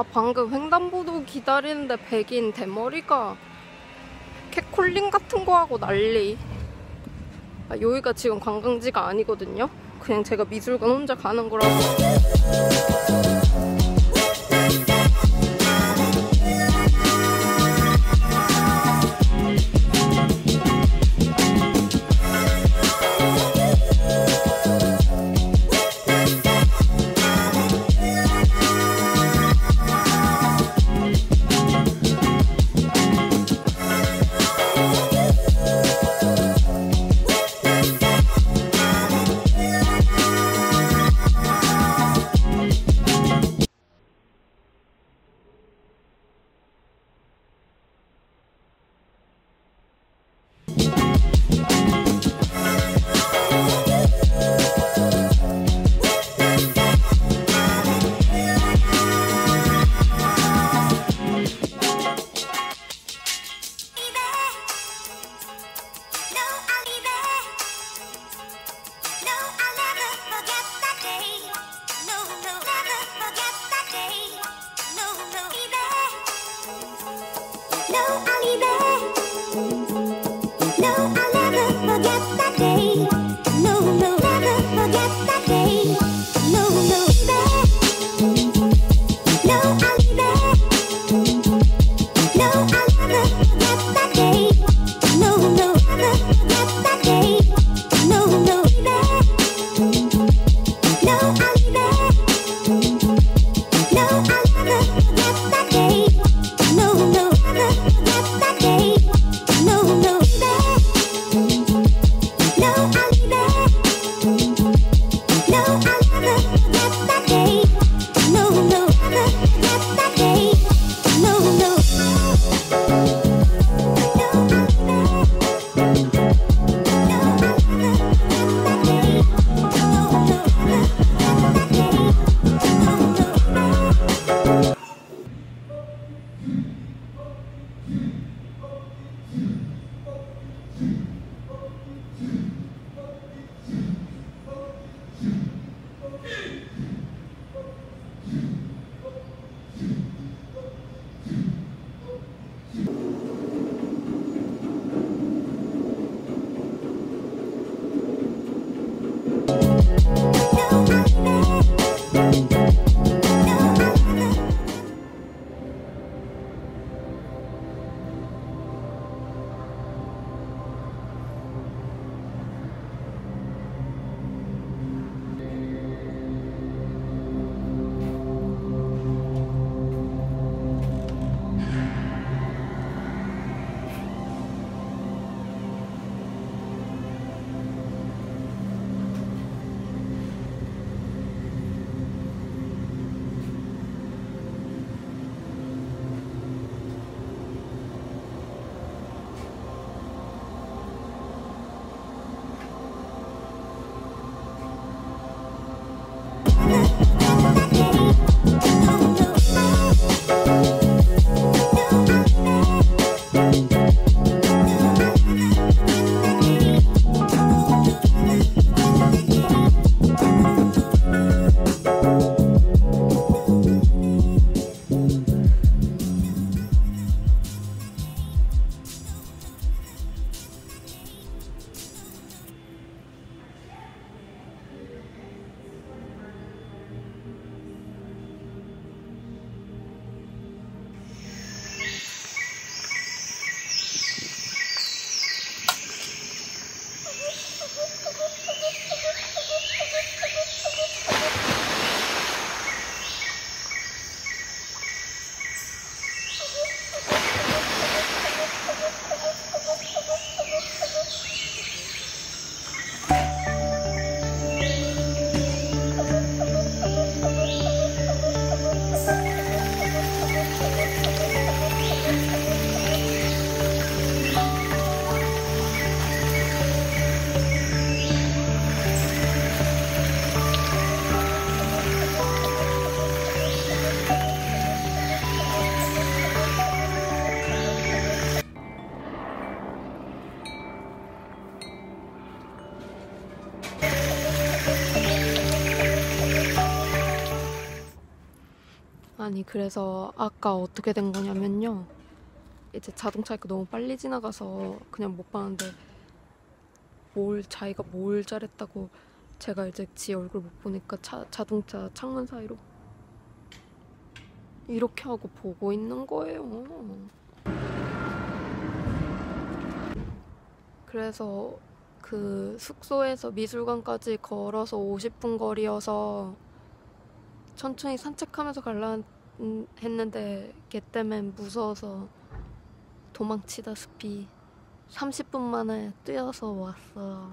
방금 횡단보도 기다리는데 백인 대머리가 캣콜링 같은 거 하고 난리. 아, 여기가 지금 관광지가 아니거든요. 그냥 제가 미술관 혼자 가는 거라서. know. 아니 그래서 아까 어떻게 된 거냐면요. 이제 자동차가 너무 빨리 지나가서 그냥 못 봤는데 뭘 자기가 뭘 잘했다고 제가 이제 지 얼굴 못 보니까 차, 자동차 창문 사이로 이렇게 하고 보고 있는 거예요. 그래서 그 숙소에서 미술관까지 걸어서 50분 거리여서 천천히 산책하면서 갈라 했는데 걔 때문에 무서워서 도망치다시피 30분 만에 뛰어서 왔어.